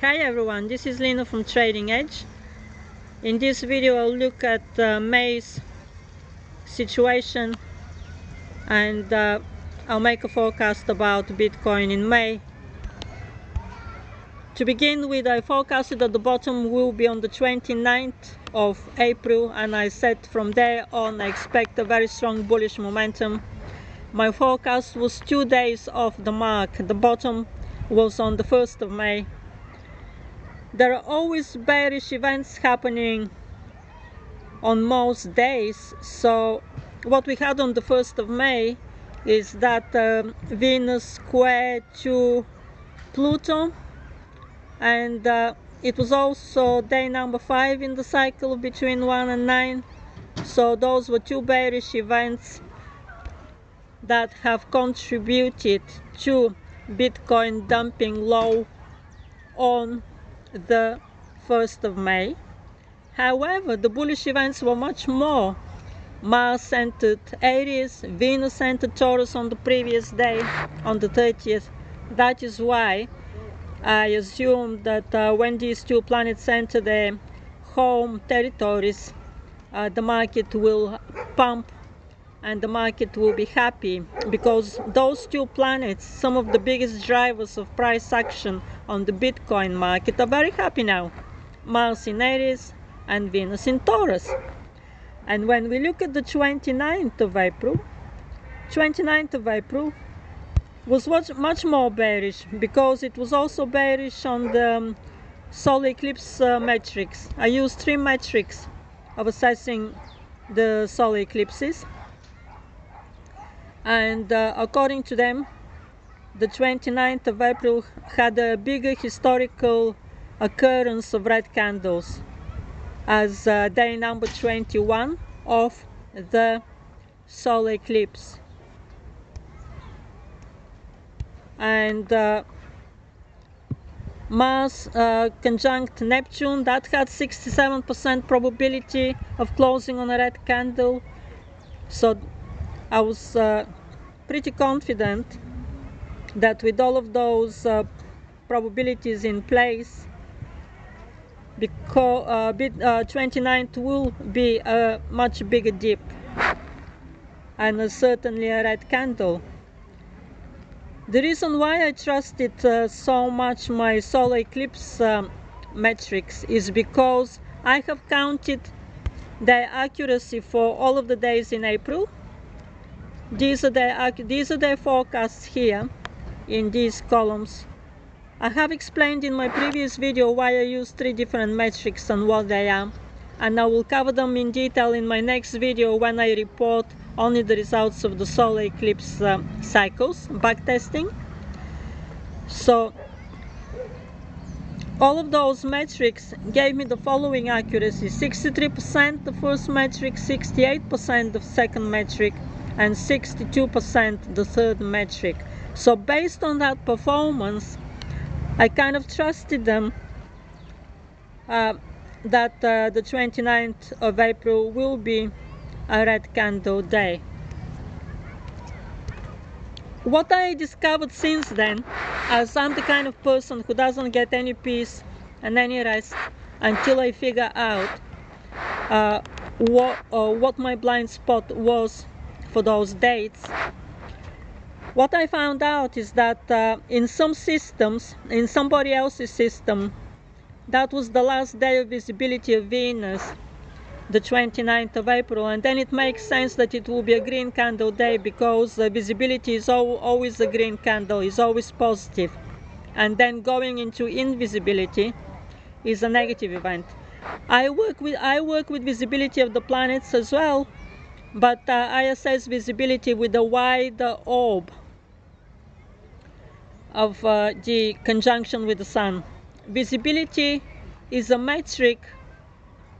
Hi everyone, this is Lina from Trading Edge. In this video I'll look at uh, May's situation and uh, I'll make a forecast about Bitcoin in May. To begin with, I forecasted that the bottom will be on the 29th of April and I said from there on I expect a very strong bullish momentum. My forecast was two days off the mark. The bottom was on the 1st of May there are always bearish events happening on most days. So what we had on the 1st of May is that um, Venus square to Pluto and uh, it was also day number 5 in the cycle between 1 and 9 so those were two bearish events that have contributed to Bitcoin dumping low on the 1st of May. However, the bullish events were much more. Mars entered Aries, Venus entered Taurus on the previous day, on the 30th. That is why I assume that uh, when these two planets enter their home territories, uh, the market will pump and the market will be happy because those two planets, some of the biggest drivers of price action on the Bitcoin market, are very happy now. Mars in Aries and Venus in Taurus. And when we look at the 29th of April, 29th of April was much, more bearish because it was also bearish on the um, solar eclipse uh, metrics. I used three metrics of assessing the solar eclipses and uh, according to them the 29th of April had a bigger historical occurrence of red candles as uh, day number 21 of the solar eclipse. And uh, Mars uh, conjunct Neptune that had 67% probability of closing on a red candle. So I was uh, pretty confident that with all of those uh, probabilities in place, because uh, bit, 29th uh, will be a much bigger dip and certainly a red candle. The reason why I trusted uh, so much my solar eclipse um, metrics is because I have counted the accuracy for all of the days in April these are the these are the forecasts here in these columns. I have explained in my previous video why I use three different metrics and what they are and I will cover them in detail in my next video when I report only the results of the solar eclipse uh, cycles backtesting. So all of those metrics gave me the following accuracy. 63% the first metric 68% the second metric and 62% the third metric. So based on that performance, I kind of trusted them uh, that uh, the 29th of April will be a red candle day. What I discovered since then, as I'm the kind of person who doesn't get any peace and any rest until I figure out uh, what, uh, what my blind spot was for those dates. What I found out is that uh, in some systems, in somebody else's system, that was the last day of visibility of Venus, the 29th of April, and then it makes sense that it will be a green candle day because uh, visibility is al always a green candle, is always positive. And then going into invisibility is a negative event. I work with I work with visibility of the planets as well, but uh, I assess visibility with a wide orb of uh, the conjunction with the sun. Visibility is a metric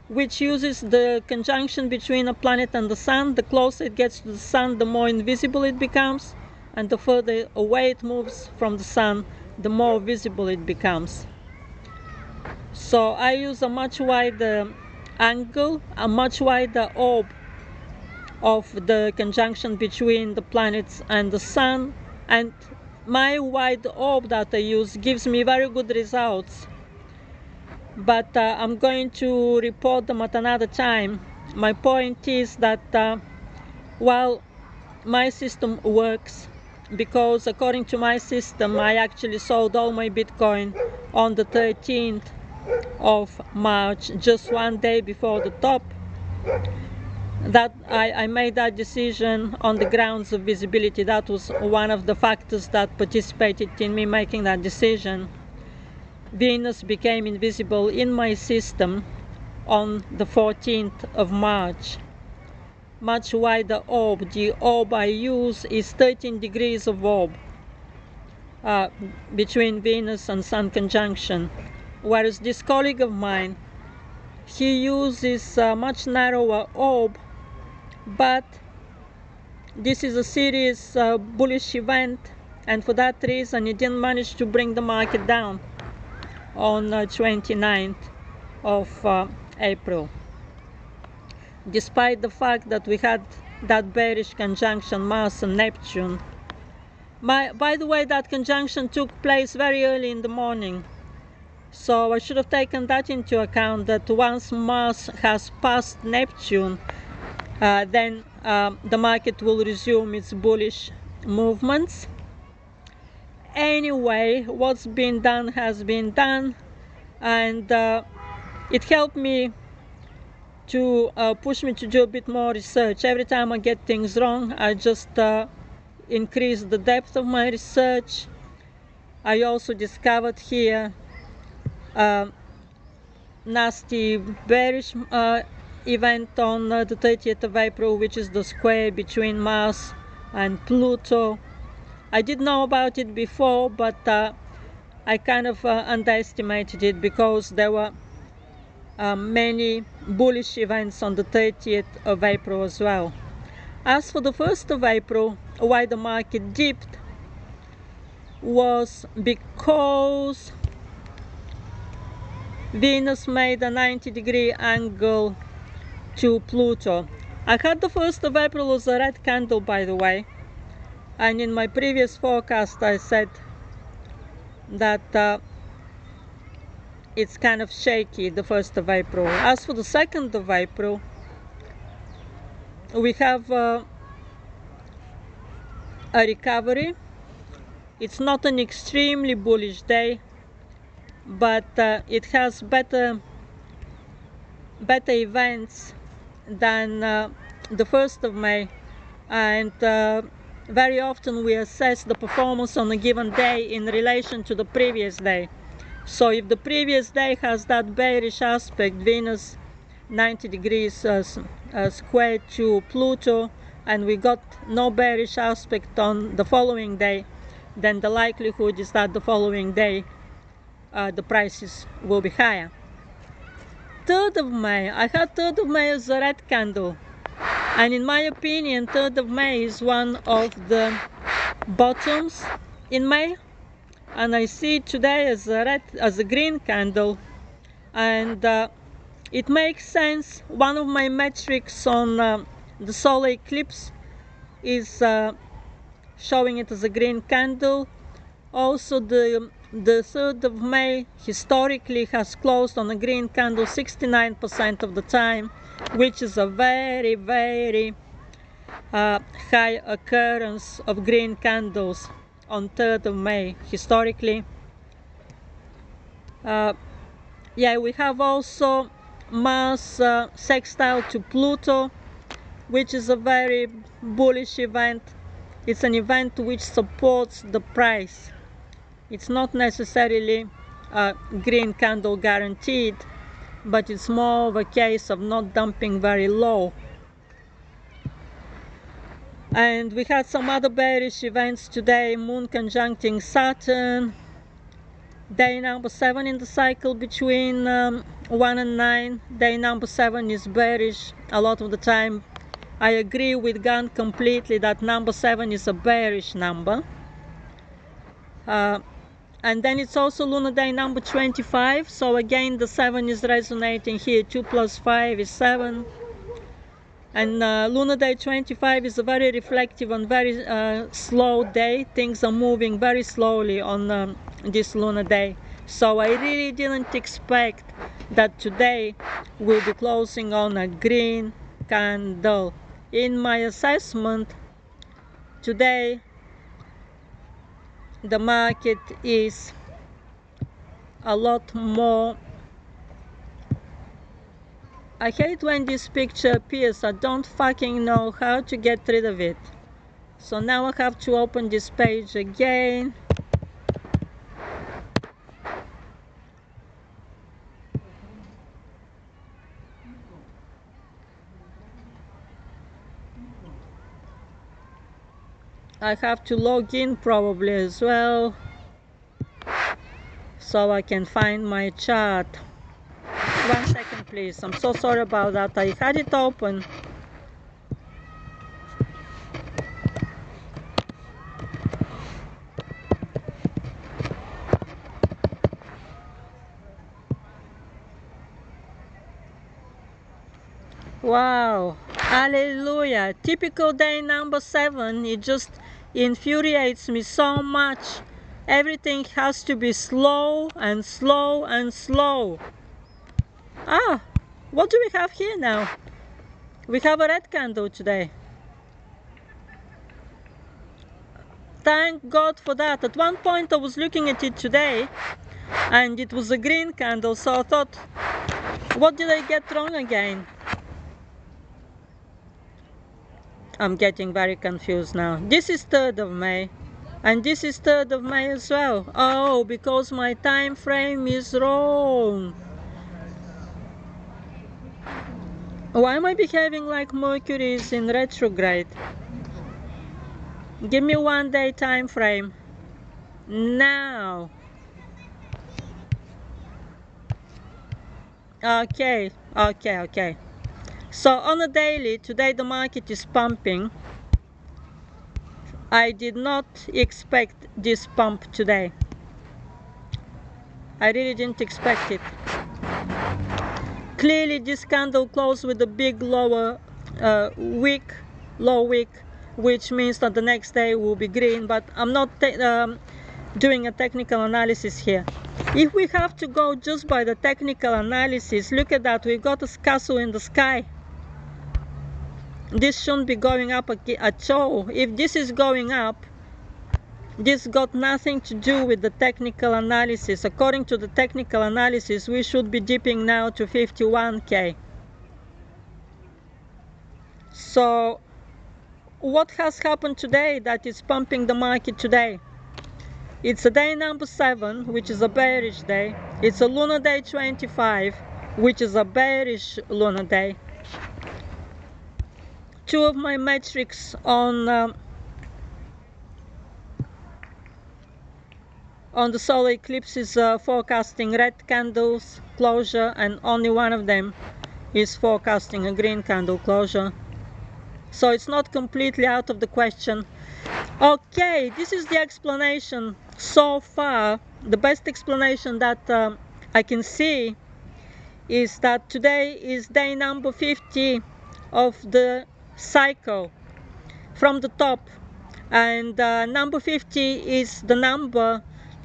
which uses the conjunction between a planet and the sun. The closer it gets to the sun, the more invisible it becomes, and the further away it moves from the sun, the more visible it becomes. So I use a much wider angle, a much wider orb of the conjunction between the planets and the sun and my wide orb that I use gives me very good results but uh, I'm going to report them at another time. My point is that uh, while my system works, because according to my system, I actually sold all my Bitcoin on the 13th of March, just one day before the top. That I, I made that decision on the grounds of visibility. That was one of the factors that participated in me making that decision. Venus became invisible in my system on the 14th of March. Much wider orb, the orb I use is 13 degrees of orb uh, between Venus and Sun conjunction. Whereas this colleague of mine, he uses a much narrower orb, but this is a serious uh, bullish event, and for that reason, he didn't manage to bring the market down on uh, 29th of uh, April. Despite the fact that we had that bearish conjunction Mars and Neptune. My, by the way, that conjunction took place very early in the morning. So I should have taken that into account that once Mars has passed Neptune, uh, then uh, the market will resume its bullish movements. Anyway what's been done has been done and uh, it helped me to uh, push me to do a bit more research. Every time i get things wrong i just uh, increase the depth of my research. I also discovered here a nasty bearish uh, event on uh, the 30th of april which is the square between mars and pluto I did know about it before, but uh, I kind of uh, underestimated it because there were uh, many bullish events on the 30th of April as well. As for the 1st of April, why the market dipped was because Venus made a 90 degree angle to Pluto. I had the 1st of April as a red candle by the way and in my previous forecast I said that uh, it's kind of shaky the 1st of April. As for the 2nd of April, we have uh, a recovery. It's not an extremely bullish day, but uh, it has better better events than uh, the 1st of May and uh, very often we assess the performance on a given day in relation to the previous day. So if the previous day has that bearish aspect, Venus 90 degrees uh, uh, to Pluto, and we got no bearish aspect on the following day, then the likelihood is that the following day uh, the prices will be higher. 3rd of May, I had 3rd of May as a red candle. And in my opinion 3rd of May is one of the bottoms in May. And I see it today as a red as a green candle. And uh, it makes sense. One of my metrics on uh, the solar eclipse is uh, showing it as a green candle. Also the the 3rd of May historically has closed on a green candle 69% of the time which is a very very uh, high occurrence of green candles on 3rd of May historically. Uh, yeah we have also Mars uh, sextile to Pluto which is a very bullish event. It's an event which supports the price it's not necessarily a green candle guaranteed but it's more of a case of not dumping very low. And we had some other bearish events today, Moon conjuncting Saturn, day number 7 in the cycle between um, 1 and 9. Day number 7 is bearish a lot of the time. I agree with Gann completely that number 7 is a bearish number. Uh, and then it's also lunar day number 25 so again the 7 is resonating here. 2 plus 5 is 7 and uh, lunar day 25 is a very reflective and very uh, slow day. Things are moving very slowly on um, this lunar day. So I really didn't expect that today we'll be closing on a green candle. In my assessment, today the market is a lot more. I hate when this picture appears. I don't fucking know how to get rid of it. So now I have to open this page again I have to log in probably as well so I can find my chart one second please. I'm so sorry about that. I had it open. Wow, hallelujah. Typical day number seven. It just infuriates me so much. Everything has to be slow and slow and slow. Ah, what do we have here now? We have a red candle today. Thank God for that. At one point I was looking at it today and it was a green candle so I thought what did I get wrong again? I'm getting very confused now. This is 3rd of May. And this is 3rd of May as well. Oh, because my time frame is wrong. Why am I behaving like Mercury is in retrograde? Give me one day time frame. Now. Okay, okay, okay. So on a daily, today the market is pumping. I did not expect this pump today. I really didn't expect it. Clearly this candle closed with a big lower uh, wick, low wick, which means that the next day will be green, but I'm not um, doing a technical analysis here. If we have to go just by the technical analysis, look at that, we've got a castle in the sky this shouldn't be going up at all. If this is going up this got nothing to do with the technical analysis. According to the technical analysis we should be dipping now to 51k so what has happened today that is pumping the market today? It's a day number 7 which is a bearish day. It's a lunar day 25 which is a bearish lunar day two of my metrics on um, on the solar eclipse is uh, forecasting red candles closure and only one of them is forecasting a green candle closure. So it's not completely out of the question. Okay this is the explanation. So far the best explanation that um, I can see is that today is day number 50 of the cycle from the top. And uh, number 50 is the number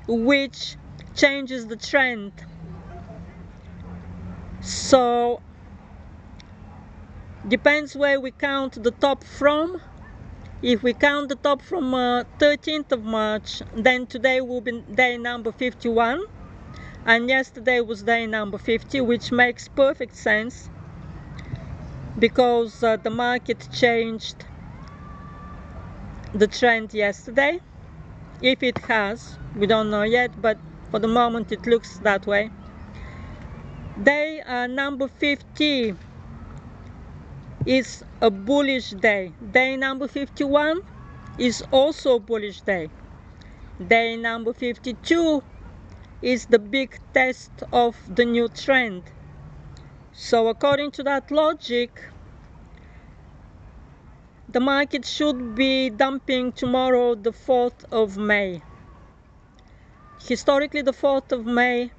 which changes the trend. So depends where we count the top from. If we count the top from uh, 13th of March then today will be day number 51 and yesterday was day number 50 which makes perfect sense because uh, the market changed the trend yesterday. If it has we don't know yet but for the moment it looks that way. Day uh, number 50 is a bullish day. Day number 51 is also a bullish day. Day number 52 is the big test of the new trend so according to that logic, the market should be dumping tomorrow the 4th of May. Historically the 4th of May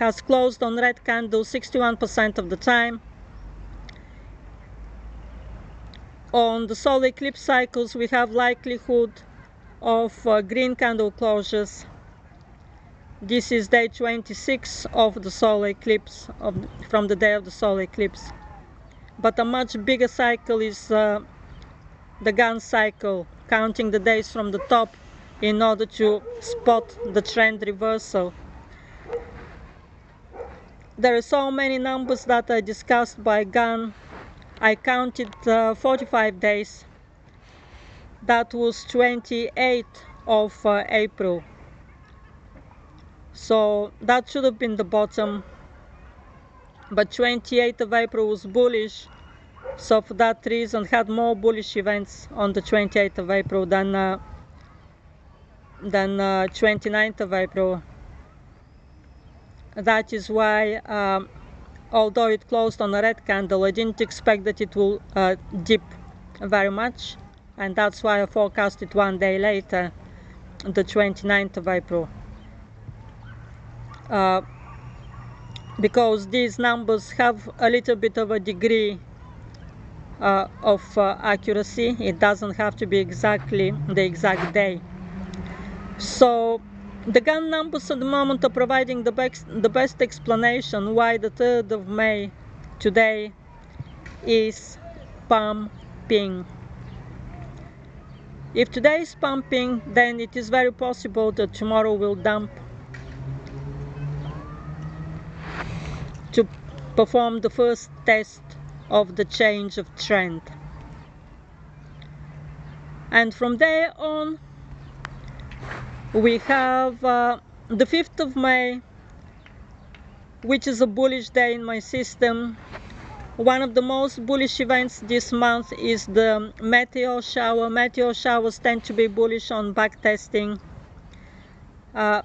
has closed on red candle 61% of the time. On the solar eclipse cycles we have likelihood of uh, green candle closures this is day 26 of the solar eclipse of, from the day of the solar eclipse. But a much bigger cycle is uh, the Gann cycle counting the days from the top in order to spot the trend reversal. There are so many numbers that are discussed by Gann I counted uh, 45 days. That was 28 of uh, April so that should have been the bottom. But 28th of April was bullish. So for that reason had more bullish events on the 28th of April than uh, than uh, 29th of April. That is why um, although it closed on a red candle I didn't expect that it will uh, dip very much. And that's why I forecasted one day later the 29th of April uh, because these numbers have a little bit of a degree uh, of uh, accuracy it doesn't have to be exactly the exact day so the Gann numbers at the moment are providing the best, the best explanation why the 3rd of May today is pumping. If today is pumping, then it is very possible that tomorrow will dump to perform the first test of the change of trend. And from there on, we have uh, the 5th of May, which is a bullish day in my system. One of the most bullish events this month is the meteor shower. Meteor showers tend to be bullish on backtesting. Uh,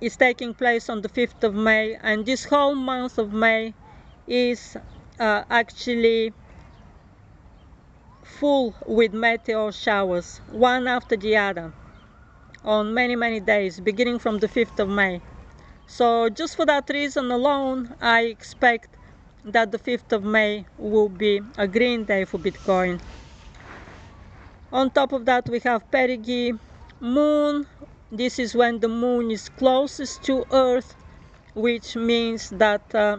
is taking place on the 5th of May and this whole month of May is uh, actually full with meteor showers one after the other on many many days beginning from the 5th of May. So just for that reason alone I expect that the 5th of May will be a green day for Bitcoin. On top of that we have perigee moon this is when the moon is closest to earth which means that uh,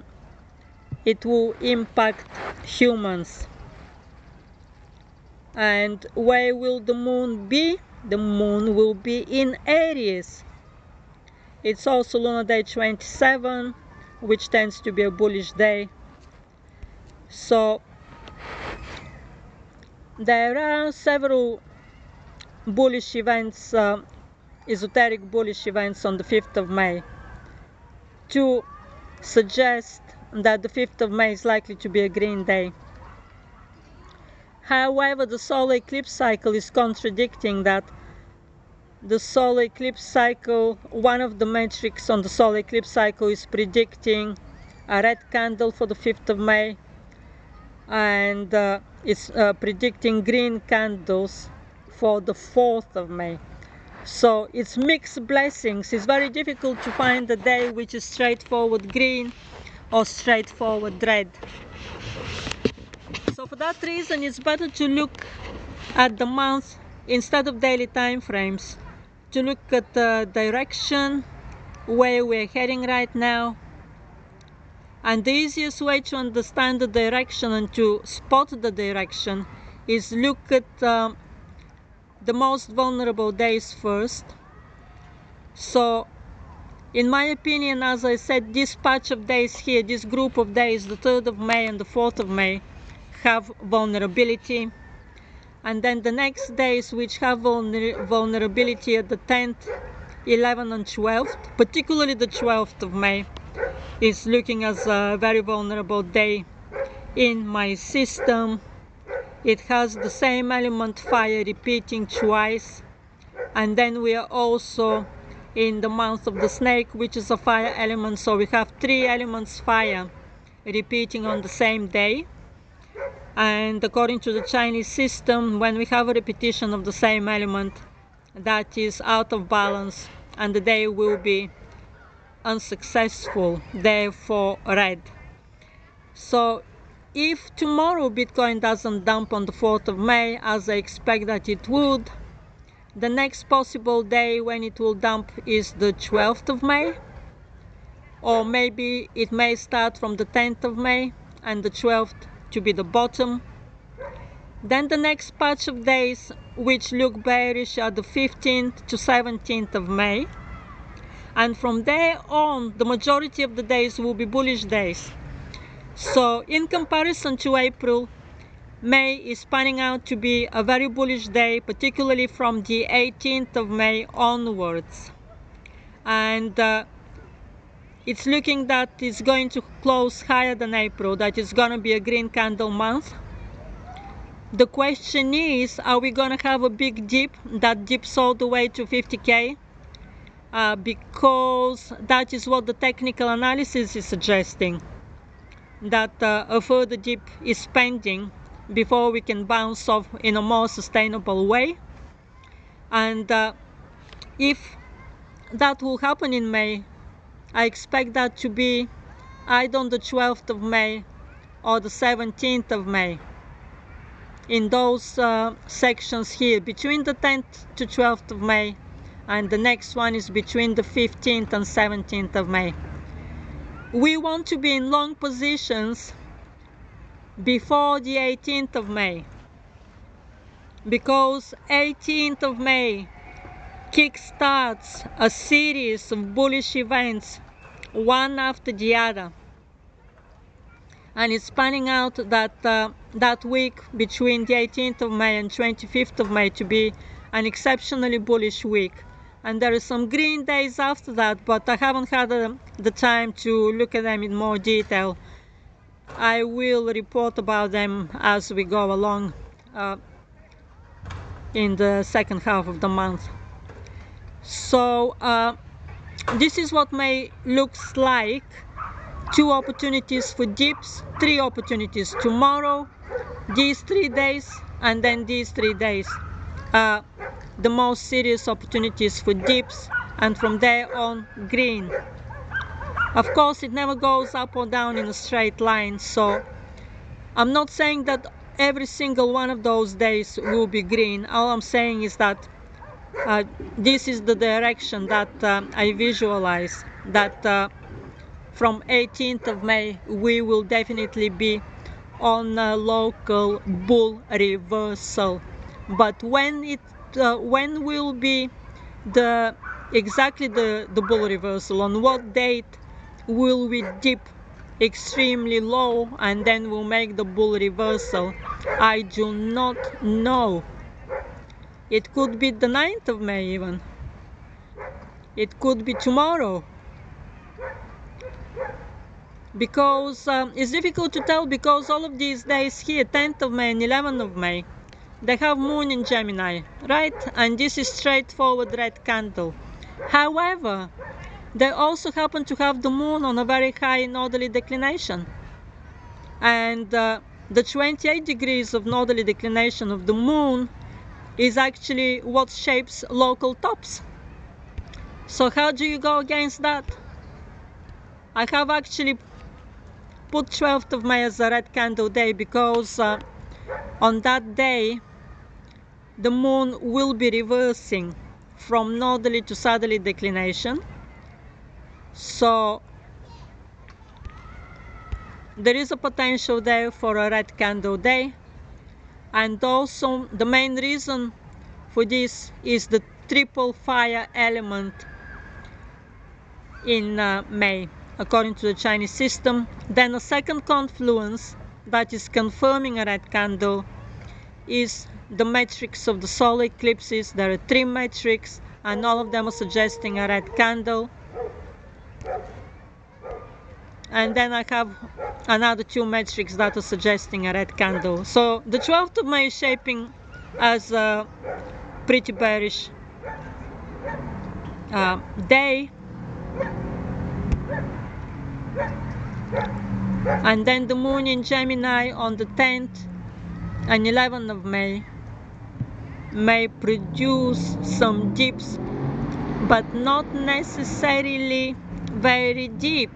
it will impact humans. And where will the moon be? The moon will be in aries. It's also lunar day 27 which tends to be a bullish day. So there are several bullish events uh, esoteric bullish events on the 5th of May to suggest that the 5th of May is likely to be a green day. However, the solar eclipse cycle is contradicting that. The solar eclipse cycle, one of the metrics on the solar eclipse cycle is predicting a red candle for the 5th of May and uh, it's uh, predicting green candles for the 4th of May. So it's mixed blessings. It's very difficult to find a day which is straightforward green or straightforward red. So for that reason, it's better to look at the month instead of daily time frames, to look at the direction where we're heading right now. And the easiest way to understand the direction and to spot the direction is look at uh, the most vulnerable days first. So, in my opinion, as I said, this patch of days here, this group of days, the 3rd of May and the 4th of May, have vulnerability. And then the next days, which have vulner vulnerability at the 10th, 11th, and 12th, particularly the 12th of May, is looking as a very vulnerable day in my system it has the same element fire repeating twice and then we are also in the month of the snake which is a fire element. So we have three elements fire repeating on the same day. And according to the Chinese system when we have a repetition of the same element that is out of balance and the day will be unsuccessful therefore red. So if tomorrow Bitcoin doesn't dump on the 4th of May, as I expect that it would, the next possible day when it will dump is the 12th of May. Or maybe it may start from the 10th of May and the 12th to be the bottom. Then the next patch of days which look bearish are the 15th to 17th of May. And from there on the majority of the days will be bullish days so in comparison to April May is panning out to be a very bullish day particularly from the 18th of May onwards. And uh, it's looking that it's going to close higher than April. That it's going to be a green candle month. The question is, are we going to have a big dip? That dips all the way to 50k? Uh, because that is what the technical analysis is suggesting that uh, a further dip is pending before we can bounce off in a more sustainable way and uh, if that will happen in May I expect that to be either on the 12th of May or the 17th of May in those uh, sections here between the 10th to 12th of May and the next one is between the 15th and 17th of May. We want to be in long positions before the 18th of May. Because 18th of May kickstarts a series of bullish events one after the other. And it's panning out that uh, that week between the 18th of May and 25th of May to be an exceptionally bullish week and there are some green days after that but I haven't had uh, the time to look at them in more detail. I will report about them as we go along uh, in the second half of the month. So uh, this is what May looks like. Two opportunities for dips, three opportunities tomorrow, these three days, and then these three days. Uh, the most serious opportunities for dips, and from there on, green. Of course, it never goes up or down in a straight line, so I'm not saying that every single one of those days will be green. All I'm saying is that uh, this is the direction that uh, I visualize, that uh, from 18th of May we will definitely be on a local bull reversal but when it uh, when will be the exactly the the bull reversal? On what date will we dip extremely low and then we'll make the bull reversal? I do not know. It could be the 9th of May even. It could be tomorrow. Because um, it's difficult to tell because all of these days here 10th of May and 11th of May they have moon in Gemini right? And this is straightforward red candle. However they also happen to have the moon on a very high northerly declination. And uh, the 28 degrees of northerly declination of the moon is actually what shapes local tops. So how do you go against that? I have actually put 12th of May as a red candle day because uh, on that day the moon will be reversing from northerly to southerly declination so there is a potential there for a red candle day and also the main reason for this is the triple fire element in uh, May according to the Chinese system. Then a second confluence that is confirming a red candle is the matrix of the solar eclipses. There are three matrices and all of them are suggesting a red candle. And then I have another two matrix that are suggesting a red candle. So the 12th of May is shaping as a pretty bearish uh, day and then the moon in Gemini on the 10th and 11th of May may produce some dips, but not necessarily very deep.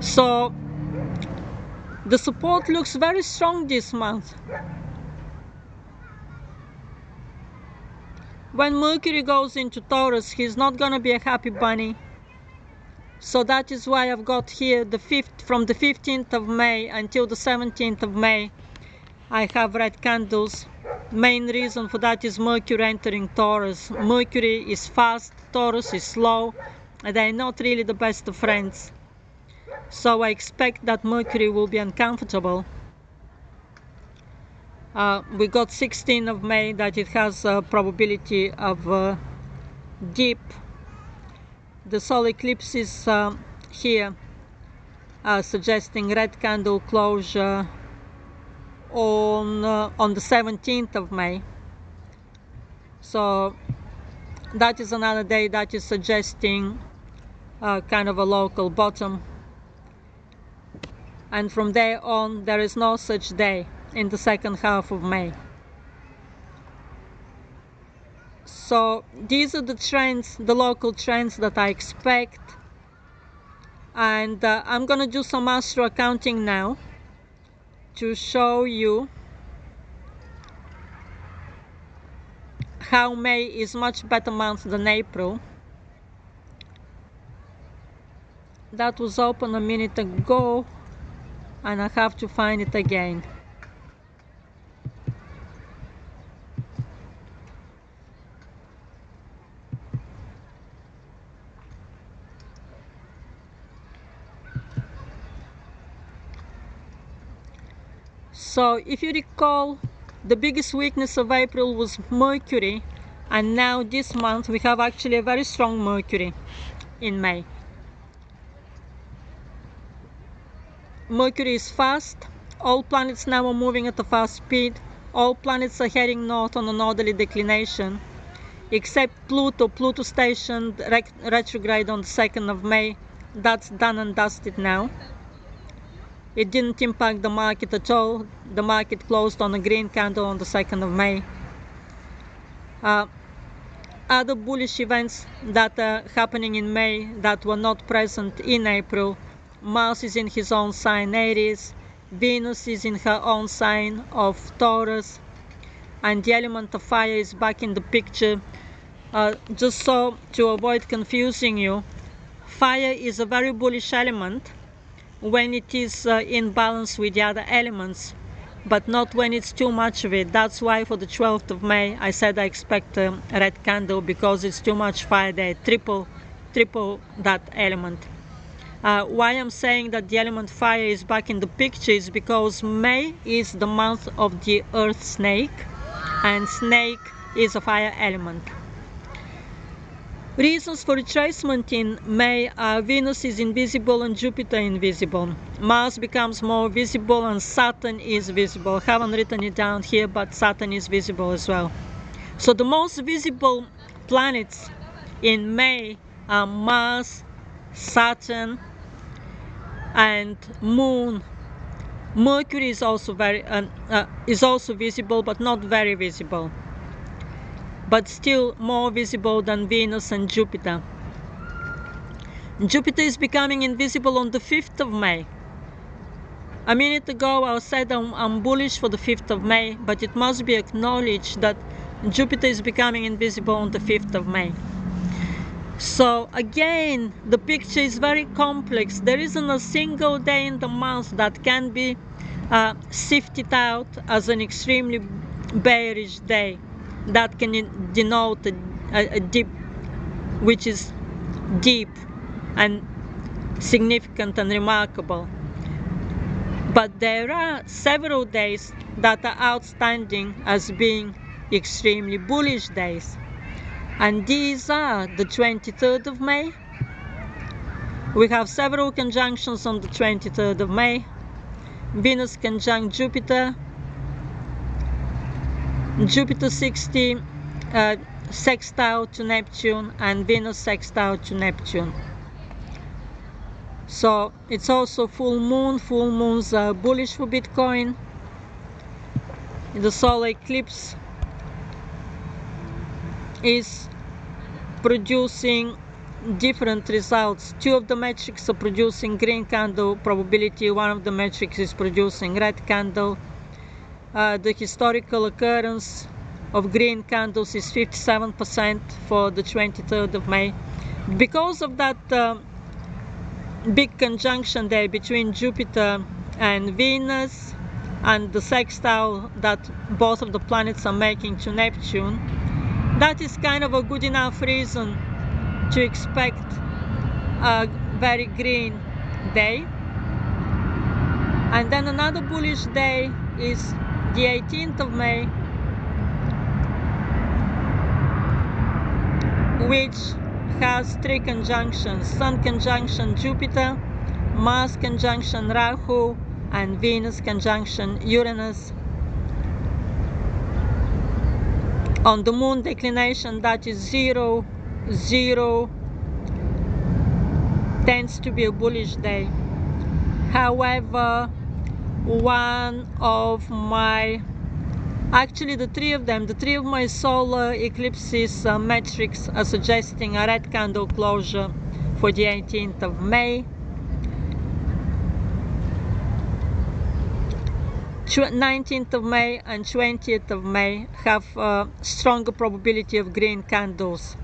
So the support looks very strong this month. When Mercury goes into Taurus, he's not going to be a happy bunny. So that is why I've got here the 5th, from the 15th of May until the 17th of May, I have red candles. Main reason for that is Mercury entering Taurus. Mercury is fast, Taurus is slow, and they're not really the best of friends. So I expect that Mercury will be uncomfortable. Uh, we got 16 of May that it has a probability of uh, deep. The solar eclipse is uh, here uh, suggesting red candle closure on uh, on the 17th of May. So that is another day that is suggesting uh, kind of a local bottom. And from there on, there is no such day in the second half of May. So these are the trends, the local trends that I expect. And uh, I'm gonna do some astro accounting now to show you how May is much better month than April. That was open a minute ago and I have to find it again. So if you recall, the biggest weakness of April was Mercury and now this month we have actually a very strong Mercury in May. Mercury is fast, all planets now are moving at a fast speed, all planets are heading north on an northerly declination, except Pluto, Pluto stationed retrograde on the 2nd of May, that's done and dusted now. It didn't impact the market at all. The market closed on a green candle on the 2nd of May. Uh, other bullish events that are happening in May that were not present in April. Mars is in his own sign Aries, Venus is in her own sign of Taurus, and the element of fire is back in the picture. Uh, just so to avoid confusing you, fire is a very bullish element when it is uh, in balance with the other elements but not when it's too much of it. That's why for the 12th of May I said I expect a red candle because it's too much fire there, triple, triple that element. Uh, why I'm saying that the element fire is back in the picture is because May is the month of the earth snake and snake is a fire element. Reasons for retracement in May are Venus is invisible and Jupiter invisible. Mars becomes more visible and Saturn is visible. Haven't written it down here, but Saturn is visible as well. So the most visible planets in May are Mars, Saturn, and Moon. Mercury is also very uh, uh, is also visible, but not very visible but still more visible than Venus and Jupiter. Jupiter is becoming invisible on the 5th of May. A minute ago I said I'm, I'm, bullish for the 5th of May, but it must be acknowledged that Jupiter is becoming invisible on the 5th of May. So again, the picture is very complex. There isn't a single day in the month that can be uh, sifted out as an extremely bearish day that can denote a, a deep, which is deep and significant and remarkable. But there are several days that are outstanding as being extremely bullish days. And these are the 23rd of May. We have several conjunctions on the 23rd of May. Venus conjunct Jupiter, Jupiter 60 uh, sextile to Neptune and Venus sextile to Neptune. So it's also full moon. Full moons are bullish for Bitcoin. The solar eclipse is producing different results. Two of the metrics are producing green candle probability. One of the metrics is producing red candle uh, the historical occurrence of green candles is 57% for the 23rd of May. Because of that uh, big conjunction there between Jupiter and Venus and the sextile that both of the planets are making to Neptune, that is kind of a good enough reason to expect a very green day. And then another bullish day is the 18th of May, which has three conjunctions Sun conjunction Jupiter, Mars conjunction Rahu, and Venus conjunction Uranus. On the moon declination, that is zero, zero, tends to be a bullish day. However, one of my actually the three of them the three of my solar eclipses uh, metrics are suggesting a red candle closure for the 18th of May. 19th of May and 20th of May have a stronger probability of green candles.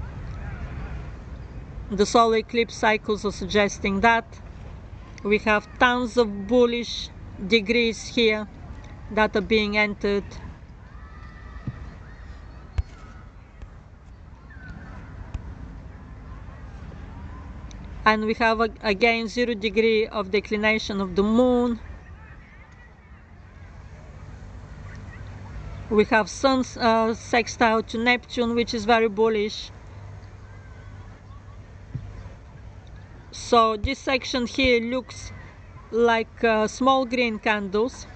The solar eclipse cycles are suggesting that. We have tons of bullish degrees here that are being entered. And we have again zero degree of declination of the moon. We have sun uh, sextile to Neptune which is very bullish. So this section here looks like uh, small green candles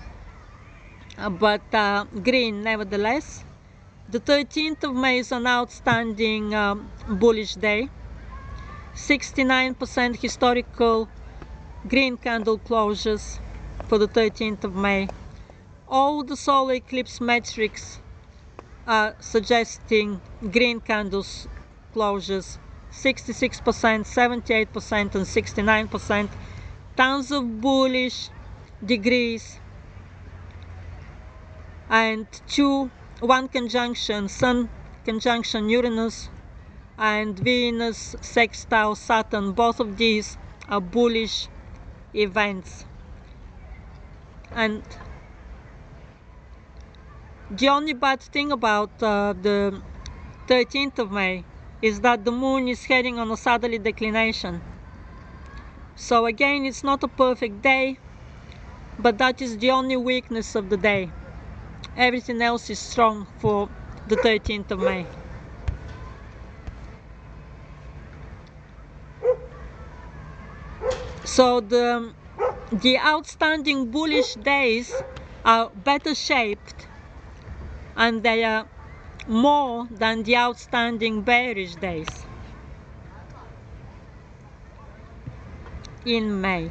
uh, but uh, green nevertheless. The 13th of May is an outstanding um, bullish day. 69% historical green candle closures for the 13th of May. All the solar eclipse metrics are suggesting green candles closures. 66%, 78% and 69% tons of bullish degrees and two one conjunction sun conjunction Uranus and Venus sextile Saturn. Both of these are bullish events. And the only bad thing about uh, the 13th of May is that the moon is heading on a southerly declination so again, it's not a perfect day, but that is the only weakness of the day. Everything else is strong for the 13th of May. So the, the outstanding bullish days are better shaped and they are more than the outstanding bearish days. In May.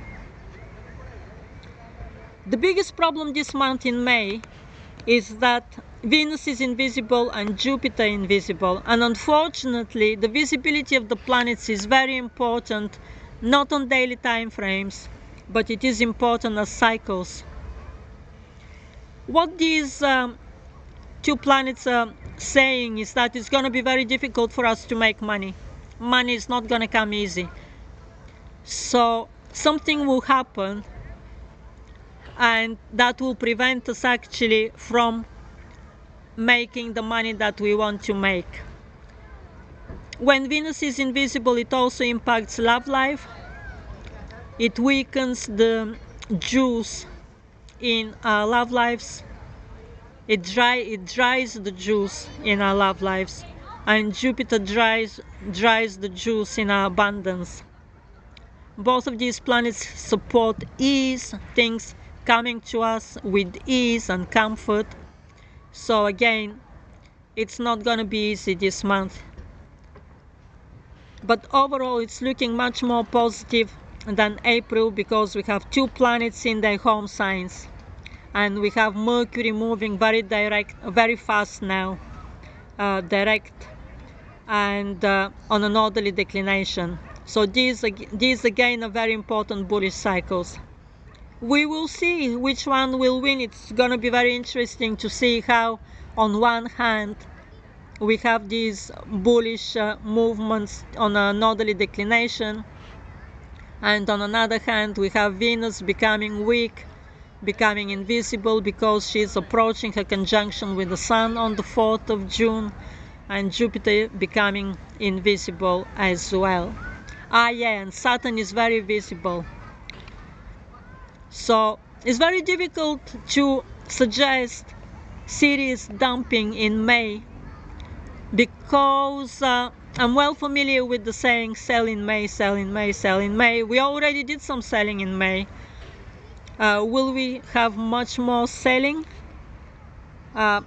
The biggest problem this month in May is that Venus is invisible and Jupiter invisible and unfortunately the visibility of the planets is very important not on daily time frames but it is important as cycles. What these um, two planets are saying is that it's going to be very difficult for us to make money. Money is not going to come easy so something will happen and that will prevent us actually from making the money that we want to make. When Venus is invisible, it also impacts love life. It weakens the juice in our love lives. It dry it dries the juice in our love lives, and Jupiter dries dries the juice in our abundance both of these planets support ease. Things coming to us with ease and comfort. So again it's not gonna be easy this month. But overall it's looking much more positive than April because we have two planets in their home signs and we have Mercury moving very direct very fast now uh, direct and uh, on a northerly declination so these, these again are very important bullish cycles. We will see which one will win. It's going to be very interesting to see how on one hand we have these bullish uh, movements on a northerly declination and on another hand we have Venus becoming weak becoming invisible because she's approaching her conjunction with the Sun on the 4th of June and Jupiter becoming invisible as well. Ah yeah, and Saturn is very visible. So it's very difficult to suggest serious dumping in May because uh, I'm well familiar with the saying sell in May, sell in May, sell in May. We already did some selling in May. Uh, will we have much more selling? Uh,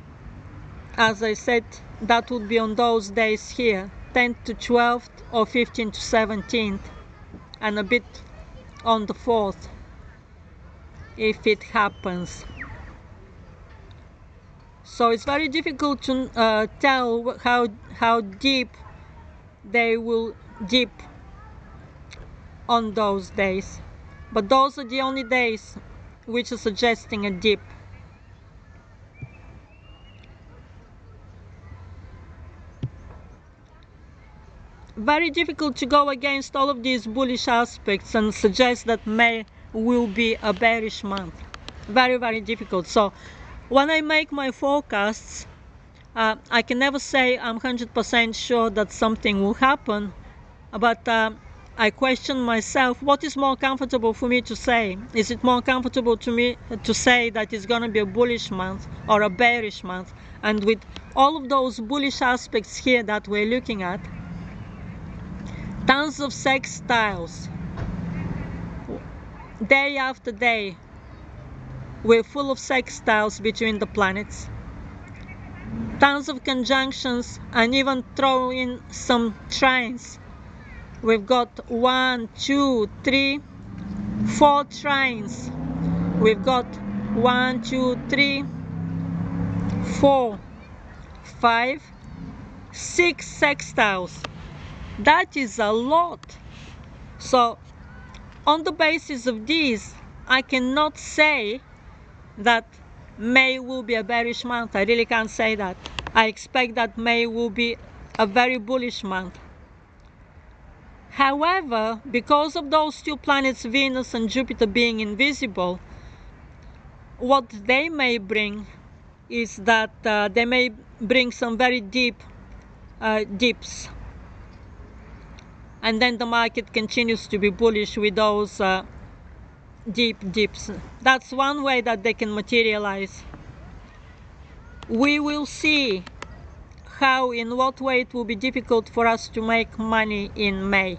as I said, that would be on those days here 10th to 12th or 15th to 17th, and a bit on the 4th if it happens. So it's very difficult to uh, tell how how deep they will dip on those days. But those are the only days which are suggesting a dip very difficult to go against all of these bullish aspects and suggest that May will be a bearish month very very difficult so when I make my forecasts, uh, I can never say I'm 100% sure that something will happen, but uh, I question myself what is more comfortable for me to say? Is it more comfortable to me to say that it's going to be a bullish month or a bearish month? And with all of those bullish aspects here that we're looking at, tons of sex sextiles, day after day, we're full of sex sextiles between the planets. Tons of conjunctions and even throw in some trines. We've got one, two, three, four trines. We've got one, two, three, four, five, six sextiles. That is a lot. So, on the basis of these, I cannot say that May will be a bearish month. I really can't say that. I expect that May will be a very bullish month. However, because of those two planets, Venus and Jupiter being invisible, what they may bring is that uh, they may bring some very deep uh, dips. And then the market continues to be bullish with those uh, deep dips. That's one way that they can materialize. We will see how, in what way it will be difficult for us to make money in May.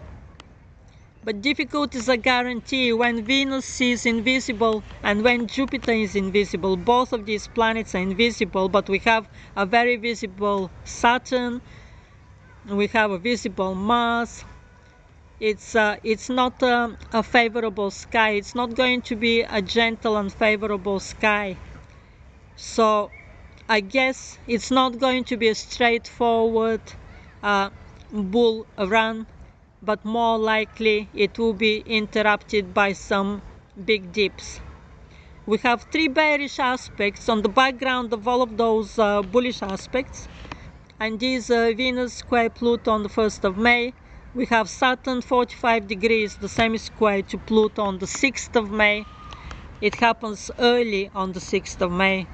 But difficult is a guarantee when Venus is invisible and when Jupiter is invisible. Both of these planets are invisible, but we have a very visible Saturn, we have a visible Mars, it's uh, it's not a, a favorable sky. It's not going to be a gentle and favorable sky. So I guess it's not going to be a straightforward uh, bull run but more likely it will be interrupted by some big dips. We have three bearish aspects. On the background of all of those uh, bullish aspects and these uh, Venus square Pluto on the 1st of May we have Saturn 45 degrees, the same square to Pluto on the 6th of May. It happens early on the 6th of May.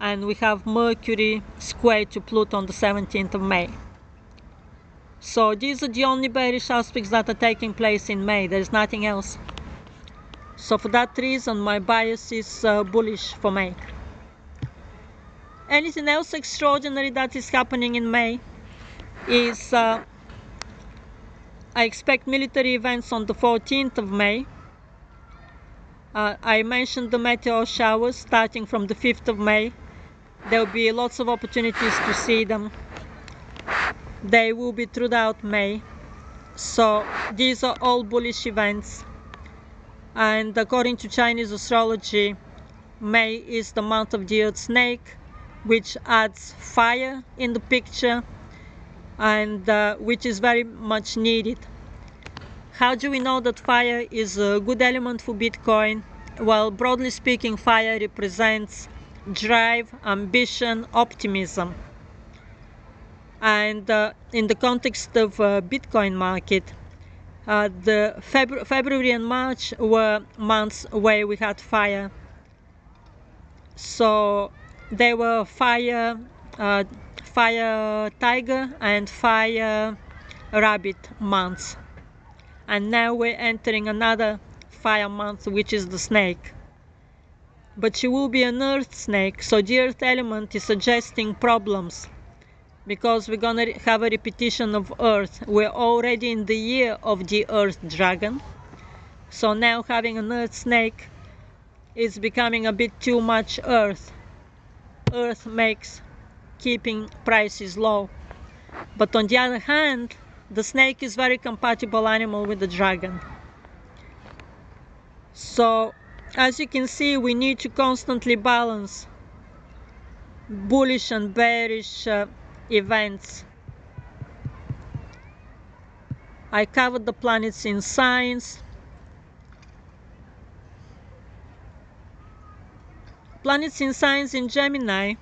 And we have Mercury square to Pluto on the 17th of May. So these are the only bearish aspects that are taking place in May. There is nothing else. So for that reason, my bias is uh, bullish for May. Anything else extraordinary that is happening in May is uh, I expect military events on the 14th of May. Uh, I mentioned the meteor showers starting from the 5th of May. There will be lots of opportunities to see them. They will be throughout May. So these are all bullish events. And according to Chinese astrology, May is the month of the earth snake, which adds fire in the picture and uh, which is very much needed. How do we know that fire is a good element for Bitcoin? Well, broadly speaking, fire represents drive, ambition, optimism. And uh, in the context of uh, Bitcoin market, uh, the Febru February and March were months where we had fire. So they were fire, uh, fire tiger and fire rabbit months. And now we're entering another fire month, which is the snake. But she will be an earth snake, so the earth element is suggesting problems because we're gonna have a repetition of earth. We're already in the year of the earth dragon. So now having an earth snake is becoming a bit too much earth. Earth makes keeping prices low. But on the other hand, the snake is very compatible animal with the dragon. So as you can see, we need to constantly balance bullish and bearish uh, events. I covered the planets in signs. Planets in signs in Gemini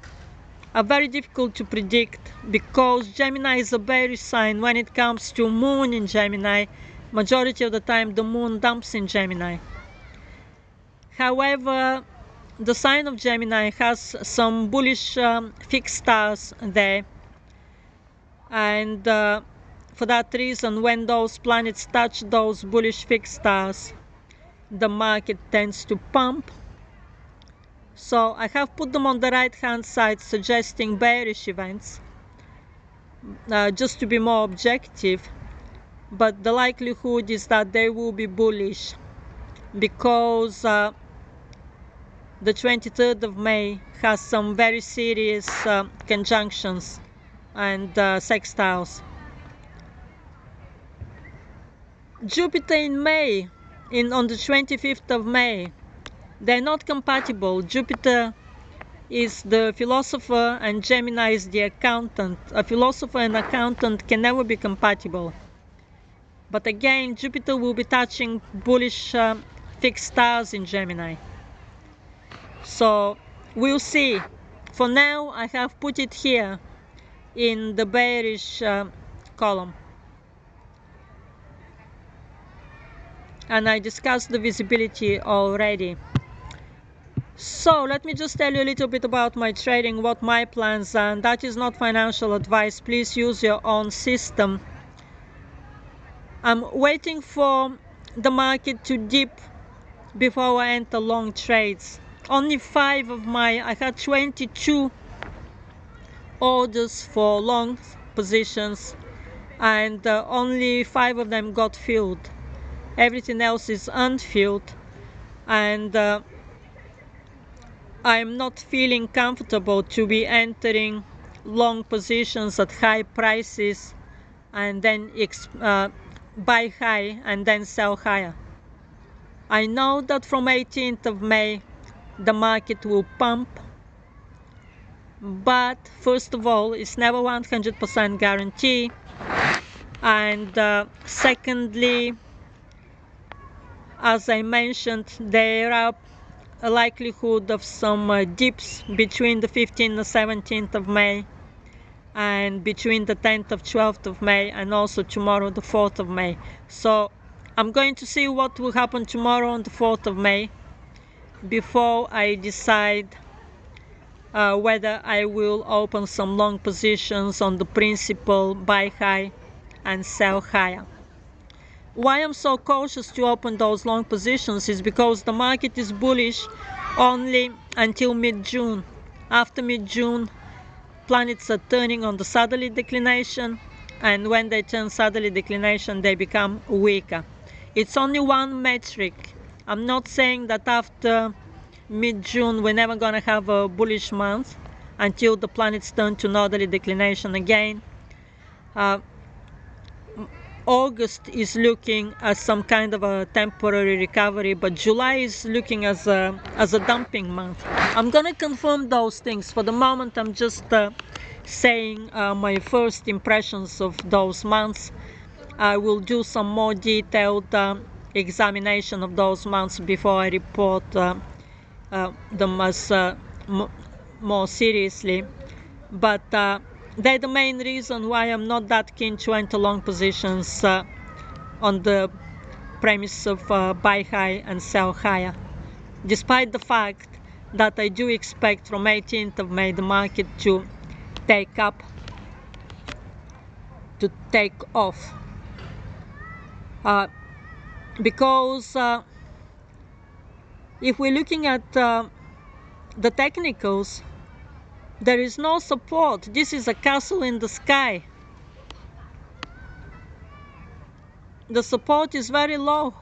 are very difficult to predict because Gemini is a bearish sign when it comes to moon in Gemini. Majority of the time the moon dumps in Gemini. However, the sign of Gemini has some bullish um, fixed stars there and uh, for that reason when those planets touch those bullish fixed stars the market tends to pump so I have put them on the right hand side suggesting bearish events uh, just to be more objective but the likelihood is that they will be bullish because uh, the 23rd of May has some very serious uh, conjunctions and uh, sextiles. Jupiter in May, in on the 25th of May, they're not compatible. Jupiter is the philosopher and Gemini is the accountant. A philosopher and accountant can never be compatible. But again, Jupiter will be touching bullish uh, fixed stars in Gemini. So we'll see. For now, I have put it here in the bearish uh, column. And I discussed the visibility already. So let me just tell you a little bit about my trading, what my plans are. And that is not financial advice. Please use your own system. I'm waiting for the market to dip before I enter long trades. Only five of my, I had 22 orders for long positions and uh, only five of them got filled everything else is unfilled and uh, I'm not feeling comfortable to be entering long positions at high prices and then uh, buy high and then sell higher. I know that from 18th of May the market will pump but first of all it's never 100% guarantee and uh, secondly as I mentioned there are a likelihood of some uh, dips between the 15th and 17th of May and between the 10th of 12th of May and also tomorrow the 4th of May so I'm going to see what will happen tomorrow on the 4th of May before I decide uh, whether I will open some long positions on the principle buy high and sell higher. Why I'm so cautious to open those long positions is because the market is bullish only until mid-June. After mid-June, planets are turning on the southerly declination and when they turn southerly declination they become weaker. It's only one metric. I'm not saying that after mid-June we're never gonna have a bullish month until the planets turn to northerly declination again. Uh, August is looking as some kind of a temporary recovery, but July is looking as a as a dumping month. I'm gonna confirm those things. For the moment, I'm just uh, saying uh, my first impressions of those months. I will do some more detailed uh, examination of those months before I report uh, uh, them as uh, more seriously. But they're the main reason why I'm not that keen to enter long positions uh, on the premise of uh, buy high and sell higher, despite the fact that I do expect from 18th of May the market to take up, to take off. Uh, because uh, if we're looking at uh, the technicals, there is no support. This is a castle in the sky. The support is very low.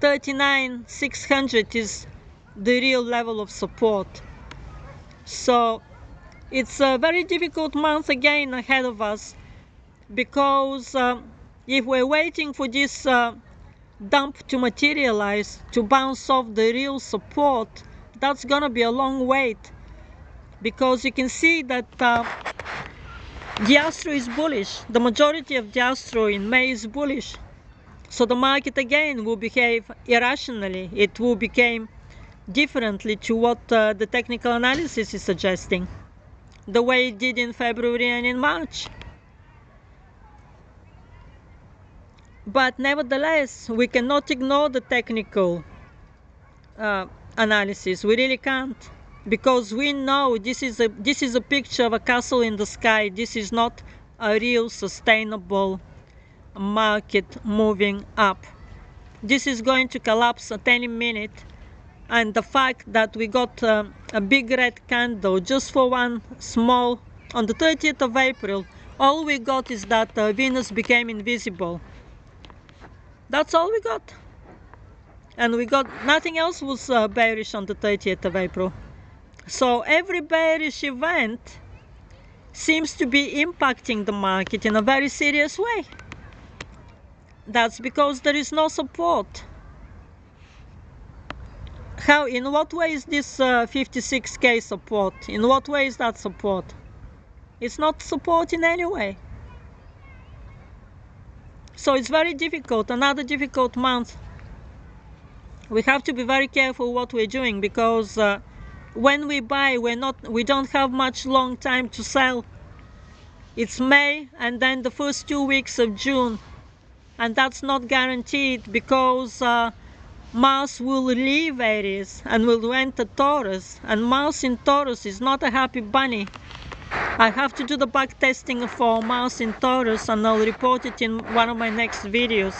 39 600 is the real level of support. So it's a very difficult month again ahead of us because uh, if we're waiting for this uh, dump to materialize to bounce off the real support, that's gonna be a long wait because you can see that uh, the Astro is bullish. The majority of the Astro in May is bullish. So the market again will behave irrationally. It will behave differently to what uh, the technical analysis is suggesting. The way it did in February and in March. But nevertheless, we cannot ignore the technical uh, analysis. We really can't because we know this is a this is a picture of a castle in the sky. This is not a real sustainable market moving up. This is going to collapse at any minute. And the fact that we got uh, a big red candle just for one small on the 30th of April all we got is that uh, Venus became invisible. That's all we got. And we got nothing else was uh, bearish on the 30th of April so every bearish event seems to be impacting the market in a very serious way. That's because there is no support. How, in what way is this uh, 56k support? In what way is that support? It's not support in any way. So it's very difficult, another difficult month. We have to be very careful what we're doing because uh, when we buy we're not we don't have much long time to sell. It's May and then the first two weeks of June. And that's not guaranteed because uh, Mars will leave Aries and will enter Taurus. And Mars in Taurus is not a happy bunny. I have to do the back testing for Mars in Taurus and I'll report it in one of my next videos.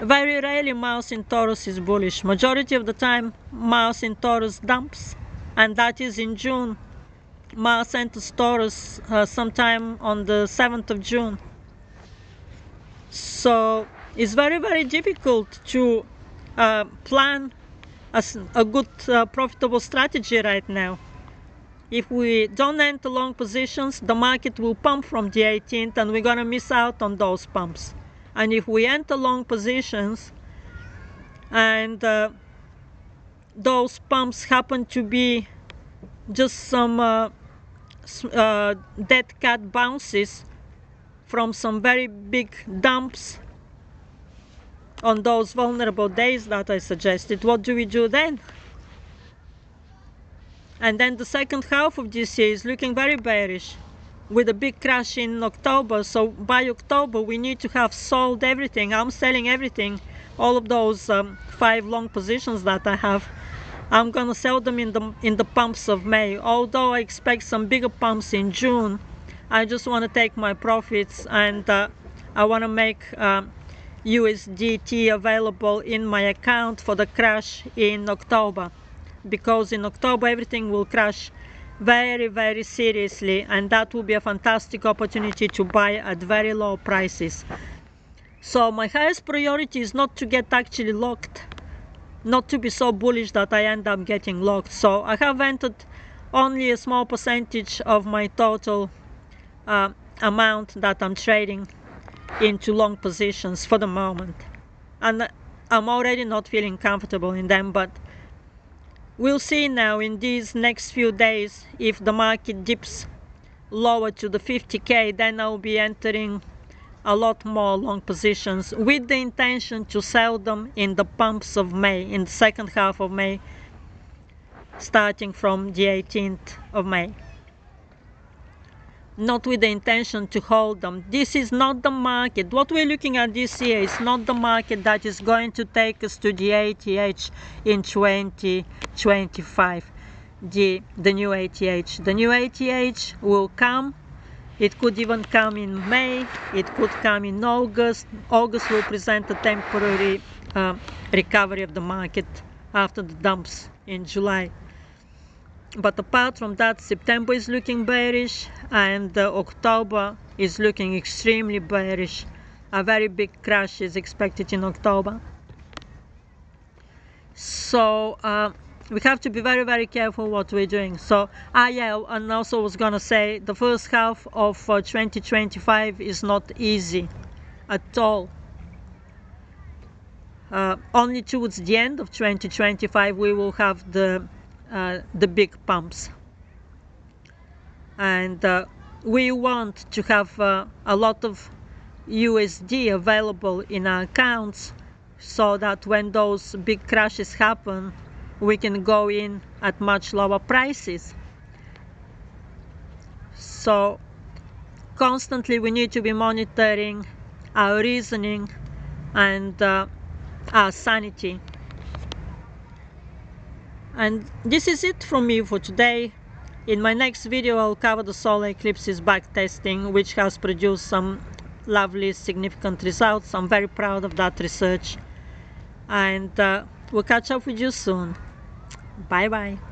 Very rarely Mars in Taurus is bullish. Majority of the time Mars in Taurus dumps and that is in June. Mars enters Taurus uh, sometime on the 7th of June. So it's very, very difficult to uh, plan a, a good, uh, profitable strategy right now. If we don't enter long positions, the market will pump from the 18th and we're going to miss out on those pumps. And if we enter long positions and uh, those pumps happen to be just some uh, uh, dead cat bounces from some very big dumps on those vulnerable days that I suggested. What do we do then? And then the second half of this year is looking very bearish with a big crash in October. So by October, we need to have sold everything. I'm selling everything, all of those um, five long positions that I have. I'm gonna sell them in the in the pumps of May. Although I expect some bigger pumps in June, I just want to take my profits and uh, I want to make uh, USDT available in my account for the crash in October. Because in October everything will crash very very seriously and that will be a fantastic opportunity to buy at very low prices. So my highest priority is not to get actually locked not to be so bullish that I end up getting locked. So I have entered only a small percentage of my total uh, amount that I'm trading into long positions for the moment. And I'm already not feeling comfortable in them, but we'll see now in these next few days if the market dips lower to the 50k, then I'll be entering a lot more long positions with the intention to sell them in the pumps of May, in the second half of May. starting from the 18th of May not with the intention to hold them. This is not the market. What we're looking at this year is not the market that is going to take us to the ATH in 2025. The, the new ATH. The new ATH will come. It could even come in May. It could come in August. August will present a temporary uh, recovery of the market after the dumps in July but apart from that September is looking bearish and uh, October is looking extremely bearish a very big crash is expected in October so uh, we have to be very very careful what we're doing. So ah yeah and also was gonna say the first half of uh, 2025 is not easy at all. Uh, only towards the end of 2025 we will have the uh, the big pumps. And uh, we want to have uh, a lot of USD available in our accounts so that when those big crashes happen we can go in at much lower prices so constantly we need to be monitoring our reasoning and uh, our sanity and this is it from me for today. In my next video I'll cover the solar eclipses backtesting which has produced some lovely significant results. I'm very proud of that research and uh, we'll catch up with you soon. Bye bye.